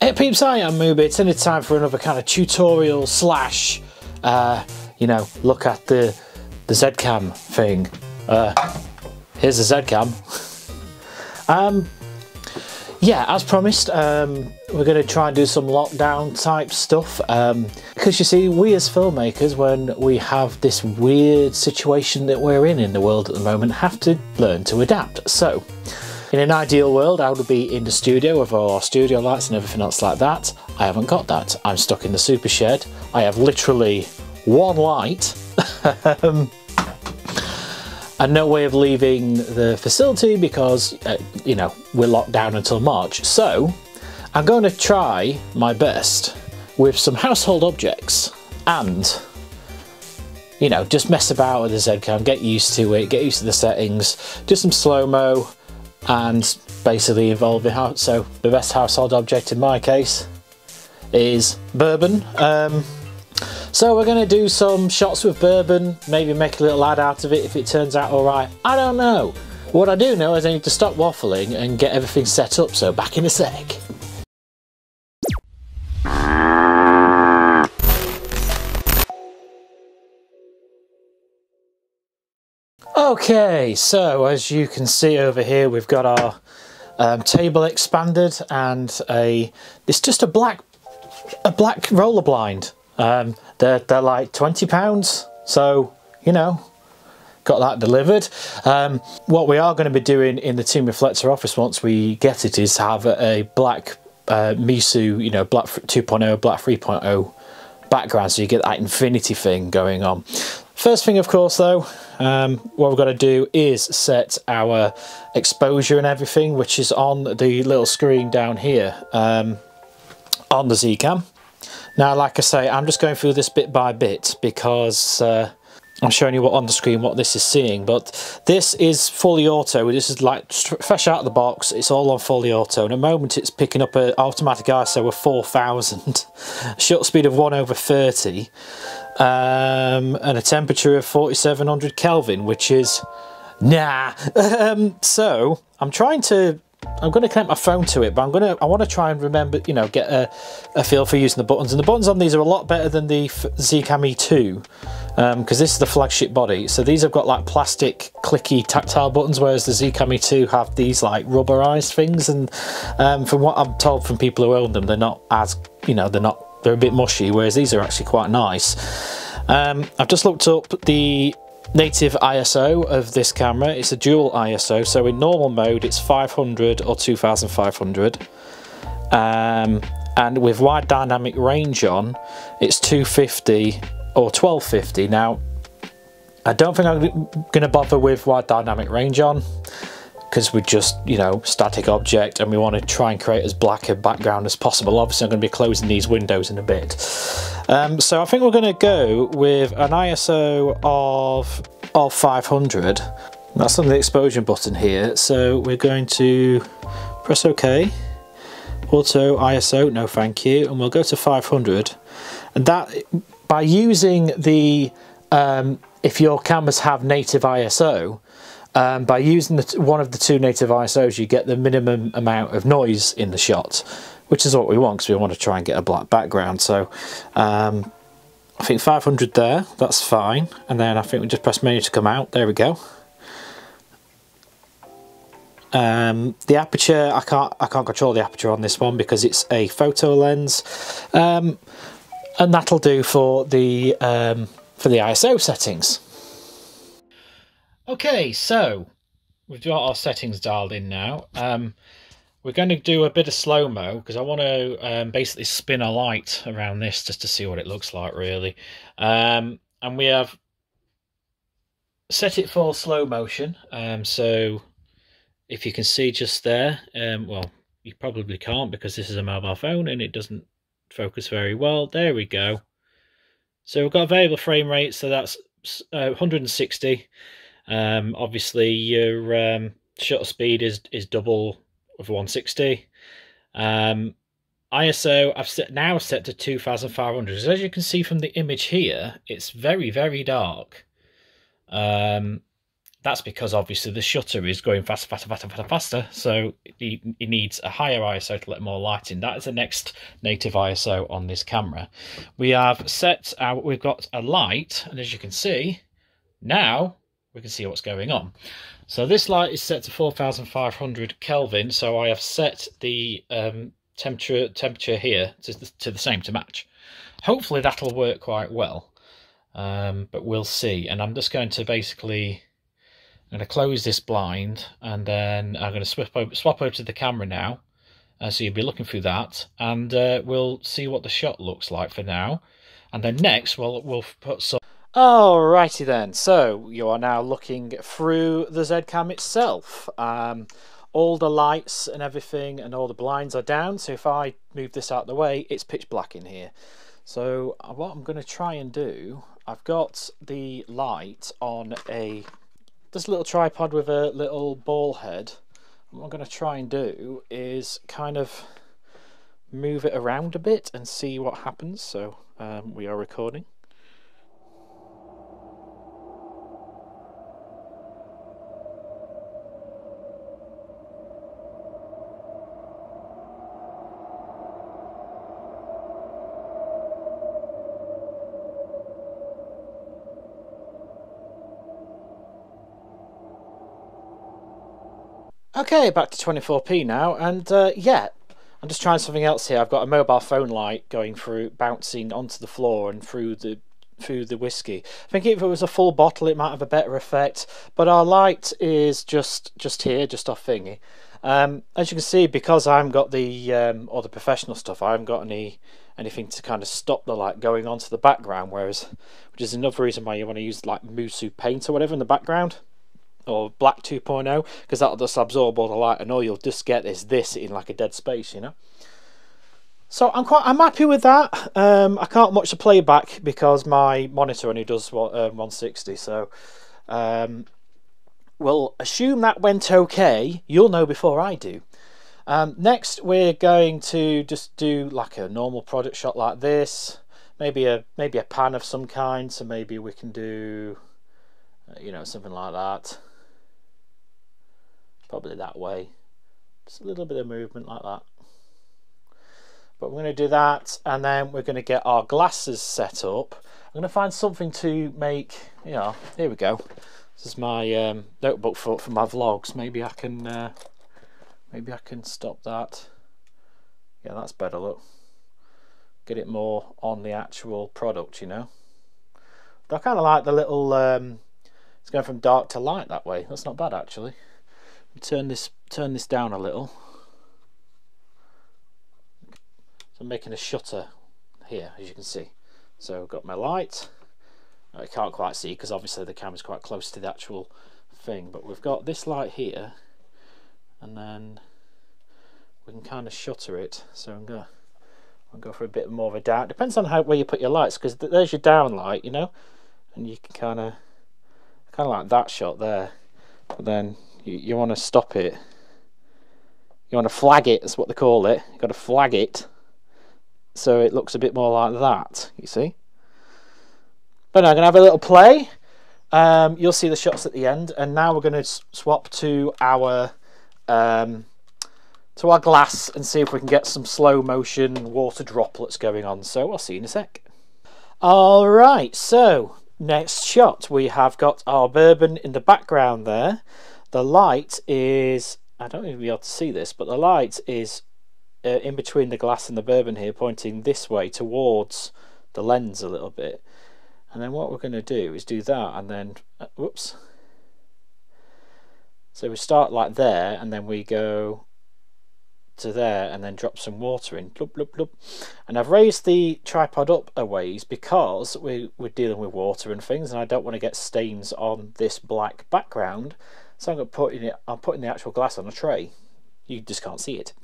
Hey peeps, I am Mooby. It's any time for another kind of tutorial slash, uh, you know, look at the the Zcam thing. Uh, here's the Zcam. um, yeah, as promised, um, we're going to try and do some lockdown type stuff. Um, because you see, we as filmmakers, when we have this weird situation that we're in in the world at the moment, have to learn to adapt. So, in an ideal world, I would be in the studio with all our studio lights and everything else like that. I haven't got that. I'm stuck in the super shed. I have literally one light um, and no way of leaving the facility because, uh, you know, we're locked down until March. So I'm going to try my best with some household objects and you know, just mess about with the Zcam, get used to it, get used to the settings, do some slow-mo, and basically evolve it out. So the best household object in my case is bourbon. Um, so we're going to do some shots with bourbon, maybe make a little ad out of it if it turns out alright. I don't know. What I do know is I need to stop waffling and get everything set up, so back in a sec. Okay, so as you can see over here, we've got our um, table expanded and a it's just a black a black roller blind. Um, they're they're like twenty pounds, so you know, got that delivered. Um, what we are going to be doing in the Team Reflector office once we get it is have a, a black uh, Musou, you know, black 2.0, black 3.0 background, so you get that infinity thing going on. First thing, of course, though, um, what we've got to do is set our exposure and everything, which is on the little screen down here um, on the Zcam. Now, like I say, I'm just going through this bit by bit because uh, I'm showing you what on the screen what this is seeing, but this is fully auto. This is like fresh out of the box. It's all on fully auto. In a moment, it's picking up an automatic ISO of 4000, shutter speed of 1 over 30, um, and a temperature of 4700 Kelvin, which is nah. um, so I'm trying to I'm going to connect my phone to it, but I'm going to, I want to try and remember, you know, get a, a feel for using the buttons. And the buttons on these are a lot better than the Zcam E2, because um, this is the flagship body. So these have got like plastic, clicky, tactile buttons, whereas the Zcam E2 have these like rubberized things. And um, from what I'm told from people who own them, they're not as, you know, they're not they're a bit mushy, whereas these are actually quite nice. Um, I've just looked up the native ISO of this camera. It's a dual ISO, so in normal mode it's 500 or 2500. Um, and with wide dynamic range on, it's 250 or 1250. Now, I don't think I'm going to bother with wide dynamic range on because we're just, you know, static object and we want to try and create as black a background as possible. Obviously, I'm going to be closing these windows in a bit. Um, so I think we're going to go with an ISO of, of 500. That's on the exposure button here. So we're going to press OK. Auto ISO, no thank you. And we'll go to 500. And that, by using the, um, if your cameras have native ISO, um, by using one of the two native ISOs, you get the minimum amount of noise in the shot, which is what we want because we want to try and get a black background. So um, I think 500 there, that's fine. And then I think we just press menu to come out. There we go. Um, the aperture, I can't, I can't control the aperture on this one because it's a photo lens, um, and that'll do for the um, for the ISO settings. Okay, so we've got our settings dialed in now. Um, we're going to do a bit of slow-mo because I want to um, basically spin a light around this just to see what it looks like really. Um, and we have set it for slow motion. Um, so if you can see just there, um, well, you probably can't because this is a mobile phone and it doesn't focus very well. There we go. So we've got a variable frame rate, so that's uh, 160. Um, obviously, your um, shutter speed is is double of 160. Um, ISO I've set, now set to 2500. As you can see from the image here, it's very, very dark. Um, that's because obviously the shutter is going faster, faster, faster, faster, faster. So it, it needs a higher ISO to let more light in. That is the next native ISO on this camera. We have set our, we've got a light, and as you can see, now we can see what's going on. So this light is set to 4,500 Kelvin. So I have set the um, temperature temperature here to the, to the same to match. Hopefully that'll work quite well, um, but we'll see. And I'm just going to basically I'm going to close this blind and then I'm going to swap over, swap over to the camera now. Uh, so you'll be looking through that and uh, we'll see what the shot looks like for now. And then next we'll, we'll put some... Alrighty then, so you are now looking through the Z-Cam itself. Um, all the lights and everything and all the blinds are down, so if I move this out of the way, it's pitch black in here. So uh, what I'm going to try and do, I've got the light on a this little tripod with a little ball head what I'm going to try and do is kind of move it around a bit and see what happens so um, we are recording Okay, back to 24p now, and uh, yeah, I'm just trying something else here. I've got a mobile phone light going through, bouncing onto the floor and through the through the whiskey. I think if it was a full bottle, it might have a better effect. But our light is just just here, just off thingy. Um, as you can see, because I haven't got the um, or the professional stuff, I haven't got any anything to kind of stop the light going onto the background. Whereas, which is another reason why you want to use like Musou paint or whatever in the background or black 2.0 because that'll just absorb all the light and all. You'll just get is this in like a dead space you know? So I'm quite I'm happy with that. Um, I can't watch the playback because my monitor only does what, uh, 160 so um, we'll assume that went okay. You'll know before I do. Um, next we're going to just do like a normal product shot like this. Maybe a maybe a pan of some kind. So maybe we can do you know something like that probably that way. Just a little bit of movement like that. But we're going to do that and then we're going to get our glasses set up. I'm going to find something to make you know here we go. This is my um, notebook for, for my vlogs. Maybe I can uh, maybe I can stop that. Yeah that's better look. Get it more on the actual product you know? But I kind of like the little um, it's going from dark to light that way. That's not bad actually turn this turn this down a little. So I'm making a shutter here as you can see. So I've got my light. I can't quite see because obviously the camera's quite close to the actual thing but we've got this light here and then we can kind of shutter it. So I'm going I'll go for a bit more of a down depends on how where you put your lights because there's your down light you know? And you can kind of kind of like that shot there. But then you, you want to stop it. You want to flag it that's what they call it. You've got to flag it so it looks a bit more like that you see? But now I'm going to have a little play. Um, you'll see the shots at the end and now we're going to swap to our um, to our glass and see if we can get some slow motion water droplets going on so I'll see you in a sec. Alright so next shot we have got our bourbon in the background there the light is, I don't even be able to see this, but the light is uh, in between the glass and the bourbon here, pointing this way towards the lens a little bit. And then what we're going to do is do that and then, uh, whoops. So we start like there and then we go to there and then drop some water in. And I've raised the tripod up a ways because we, we're dealing with water and things and I don't want to get stains on this black background. So I'm going to put in it. I'm putting the actual glass on a tray. You just can't see it.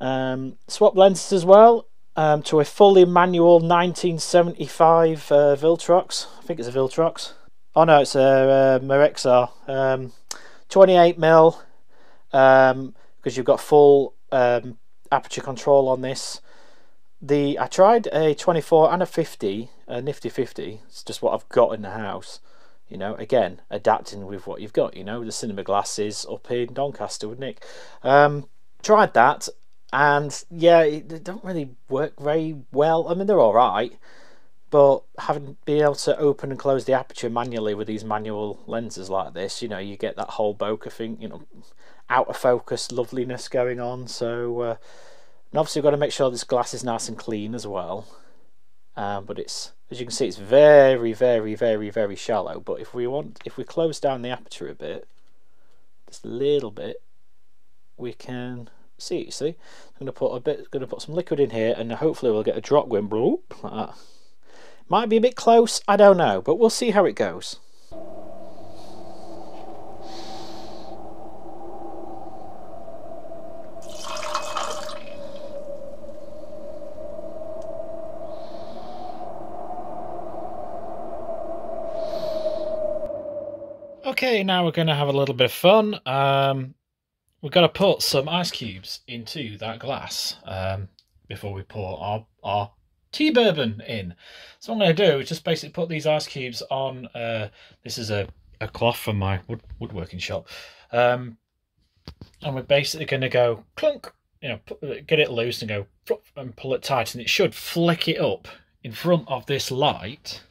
Um, swap lenses as well um, to a fully manual 1975 uh, Viltrox. I think it's a Viltrox. Oh no, it's a, a Marexar. Um, 28 mil because um, you've got full um, aperture control on this. The I tried a 24 and a 50, a nifty 50. It's just what I've got in the house. You know, again, adapting with what you've got. You know, the cinema glasses up in Doncaster with Nick. Um, tried that, and yeah, they don't really work very well. I mean, they're all right, but having been able to open and close the aperture manually with these manual lenses like this, you know, you get that whole bokeh thing. You know, out of focus loveliness going on. So, uh, and obviously, we've got to make sure this glass is nice and clean as well. Um, but it's as you can see, it's very, very, very, very shallow. But if we want, if we close down the aperture a bit, just a little bit, we can see. See, I'm going to put a bit, going to put some liquid in here, and hopefully we'll get a drop bloop like that. Might be a bit close, I don't know, but we'll see how it goes. Okay, now we're going to have a little bit of fun. Um, we've got to put some ice cubes into that glass um, before we pour our, our tea bourbon in. So what I'm going to do is just basically put these ice cubes on, uh, this is a, a cloth from my wood, woodworking shop, um, and we're basically going to go clunk, you know, get it loose and go and pull it tight, and it should flick it up in front of this light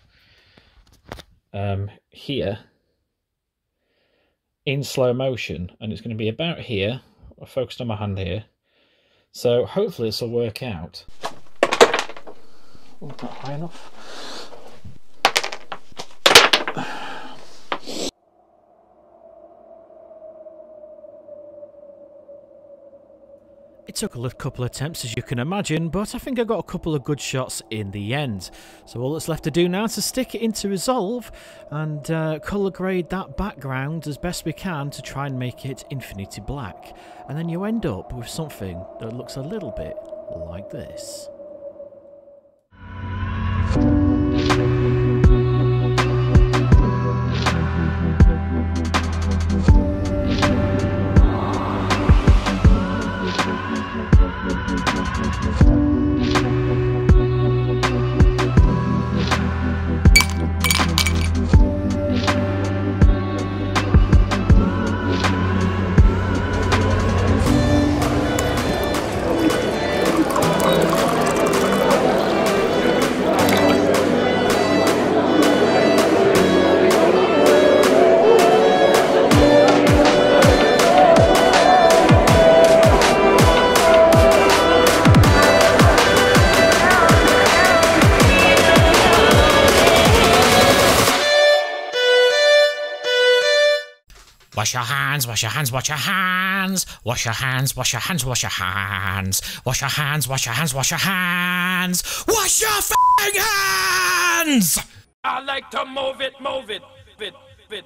um, here in slow motion and it's going to be about here. I focused on my hand here. So hopefully this will work out. Oh, not high enough It took a couple of attempts as you can imagine, but I think I got a couple of good shots in the end. So all that's left to do now is to stick it into Resolve and uh, colour grade that background as best we can to try and make it infinity black. And then you end up with something that looks a little bit like this. Wash your hands, wash your hands, wash your hands. Wash your hands, wash your hands, wash your hands. Wash your hands, wash your hands, wash your hands. Wash your hands! I like to move it, move it, bit, bit.